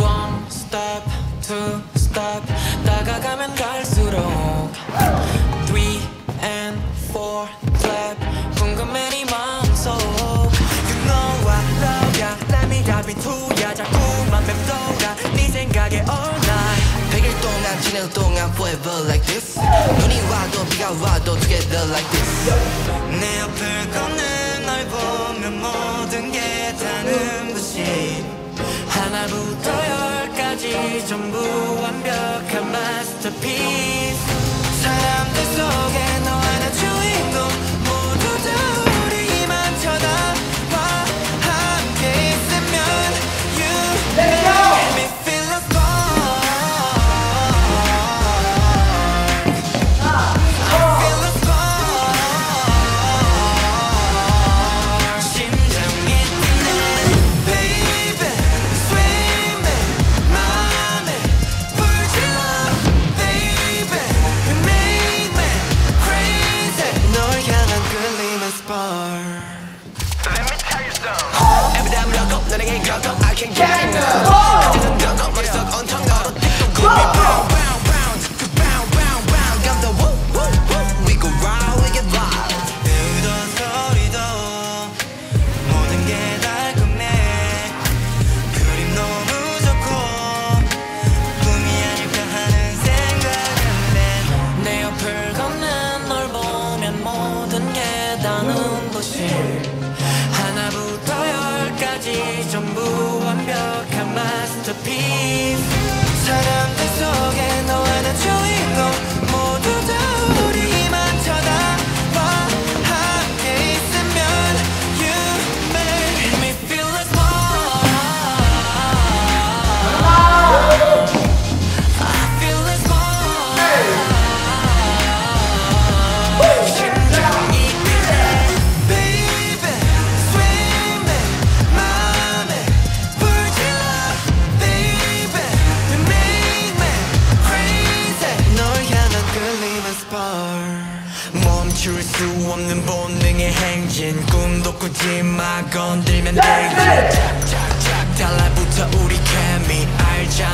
One step, two step 다가가면 갈수록 Three and four clap 궁금해 네 마음속 You know I love ya Let me dive into ya 자꾸만 맴돌아 네 생각에 all night 100일 동안 지내는 동안 forever like this 눈이 와도 비가 와도 together like this 내 하나부터 열까지 전부 완벽한 사람들 끌림의 spark Every time I look up 너에게 겪어 I can't get enough 하나부터 열까지 전부 완벽한 사람들 속에 없는 본능의 행진. 꿈도 꾸지 마. 건들면 되지 짝짝짝 달라붙어 우리 케미. 알잖아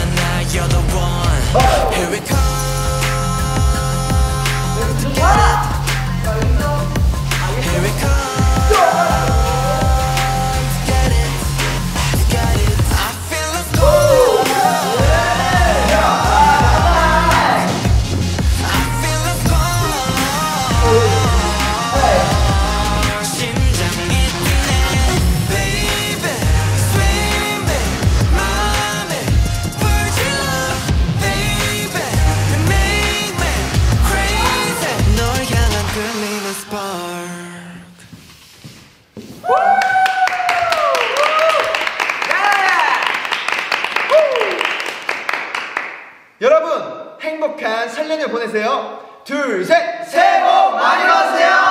행복한 설레를 보내세요. 둘, 셋, 새해 복 많이 받으세요.